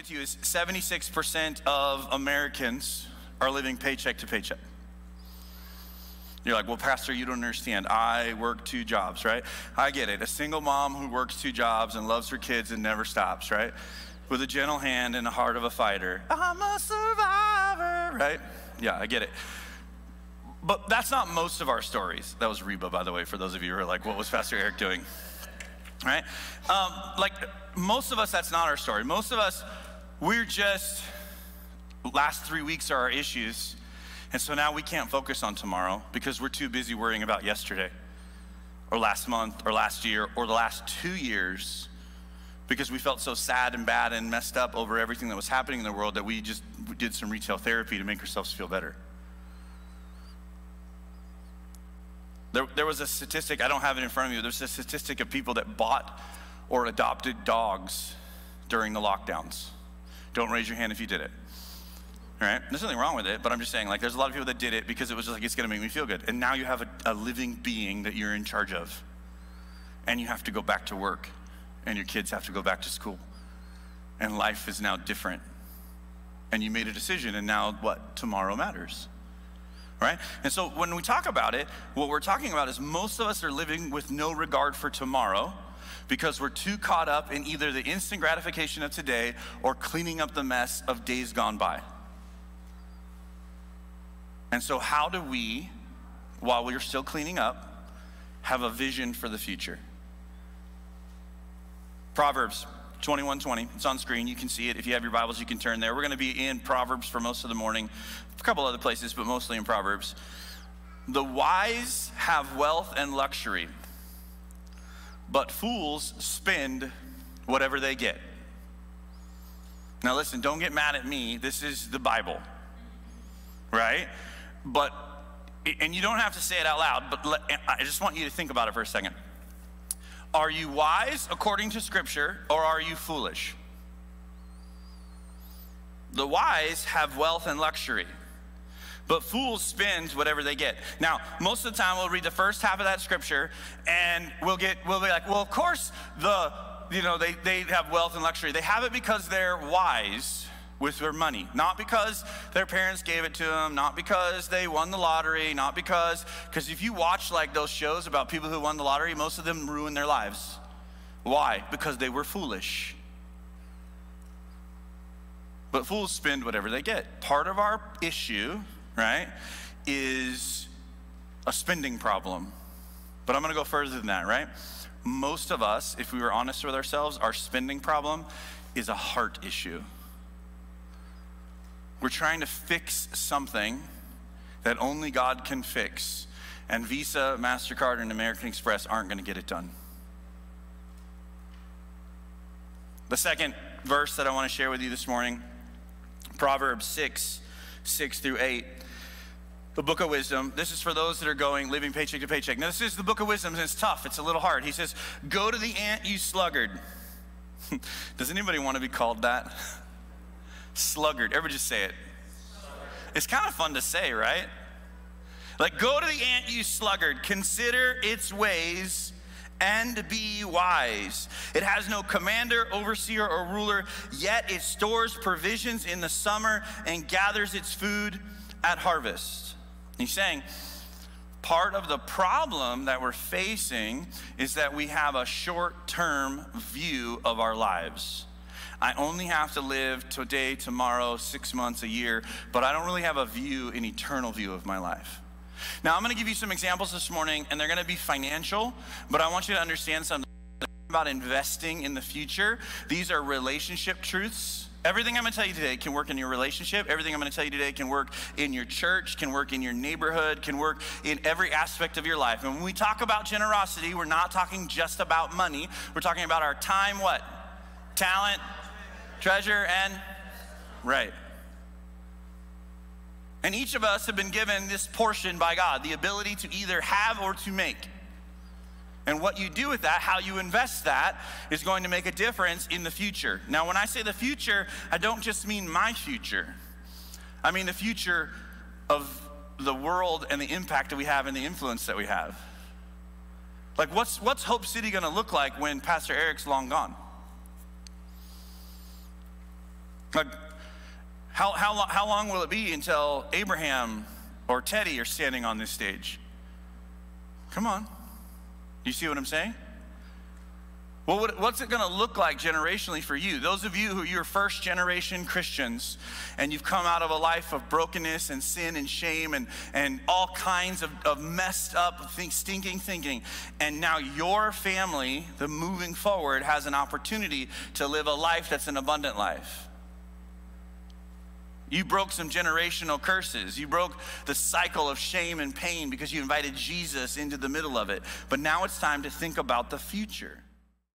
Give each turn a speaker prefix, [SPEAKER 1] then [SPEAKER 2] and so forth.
[SPEAKER 1] it to you is 76% of Americans are living paycheck to paycheck. You're like, well, Pastor, you don't understand. I work two jobs, right? I get it. A single mom who works two jobs and loves her kids and never stops, right? With a gentle hand and the heart of a fighter. I'm a survivor, right? Yeah, I get it. But that's not most of our stories. That was Reba, by the way, for those of you who are like, what was Pastor Eric doing? Right? Um, like, most of us, that's not our story. Most of us, we're just, last three weeks are our issues and so now we can't focus on tomorrow because we're too busy worrying about yesterday or last month or last year or the last two years because we felt so sad and bad and messed up over everything that was happening in the world that we just did some retail therapy to make ourselves feel better. There, there was a statistic, I don't have it in front of you, there's a statistic of people that bought or adopted dogs during the lockdowns. Don't raise your hand if you did it right? There's nothing wrong with it, but I'm just saying, like, there's a lot of people that did it because it was just like, it's gonna make me feel good. And now you have a, a living being that you're in charge of. And you have to go back to work, and your kids have to go back to school. And life is now different. And you made a decision, and now what? Tomorrow matters. Right? And so when we talk about it, what we're talking about is most of us are living with no regard for tomorrow because we're too caught up in either the instant gratification of today or cleaning up the mess of days gone by. And so, how do we, while we're still cleaning up, have a vision for the future? Proverbs 21:20. It's on screen. You can see it. If you have your Bibles, you can turn there. We're going to be in Proverbs for most of the morning, a couple other places, but mostly in Proverbs. The wise have wealth and luxury, but fools spend whatever they get. Now, listen, don't get mad at me. This is the Bible, right? But, and you don't have to say it out loud, but let, I just want you to think about it for a second. Are you wise according to Scripture, or are you foolish? The wise have wealth and luxury, but fools spend whatever they get. Now, most of the time, we'll read the first half of that scripture, and we'll get we'll be like, well, of course, the you know they they have wealth and luxury. They have it because they're wise with their money. Not because their parents gave it to them, not because they won the lottery, not because, because if you watch like those shows about people who won the lottery, most of them ruin their lives. Why? Because they were foolish. But fools spend whatever they get. Part of our issue, right, is a spending problem. But I'm going to go further than that, right? Most of us, if we were honest with ourselves, our spending problem is a heart issue. We're trying to fix something that only God can fix. And Visa, MasterCard, and American Express aren't going to get it done. The second verse that I want to share with you this morning Proverbs 6 6 through 8. The book of wisdom. This is for those that are going living paycheck to paycheck. Now, this is the book of wisdom, and it's tough. It's a little hard. He says, Go to the ant, you sluggard. Does anybody want to be called that? Sluggard. Everybody just say it. It's kind of fun to say, right? Like, go to the ant, you sluggard. Consider its ways and be wise. It has no commander, overseer, or ruler, yet it stores provisions in the summer and gathers its food at harvest. He's saying, part of the problem that we're facing is that we have a short term view of our lives. I only have to live today, tomorrow, six months, a year, but I don't really have a view, an eternal view of my life. Now, I'm going to give you some examples this morning, and they're going to be financial, but I want you to understand something about investing in the future. These are relationship truths. Everything I'm going to tell you today can work in your relationship. Everything I'm going to tell you today can work in your church, can work in your neighborhood, can work in every aspect of your life. And when we talk about generosity, we're not talking just about money. We're talking about our time, what? Talent, treasure, and right. And each of us have been given this portion by God the ability to either have or to make. And what you do with that, how you invest that, is going to make a difference in the future. Now, when I say the future, I don't just mean my future, I mean the future of the world and the impact that we have and the influence that we have. Like, what's, what's Hope City gonna look like when Pastor Eric's long gone? Like, how, how, how long will it be until Abraham or Teddy are standing on this stage? Come on. You see what I'm saying? Well, what's it going to look like generationally for you? Those of you who you're first generation Christians and you've come out of a life of brokenness and sin and shame and, and all kinds of, of messed up, think, stinking thinking, and now your family, the moving forward, has an opportunity to live a life that's an abundant life. You broke some generational curses. You broke the cycle of shame and pain because you invited Jesus into the middle of it. But now it's time to think about the future.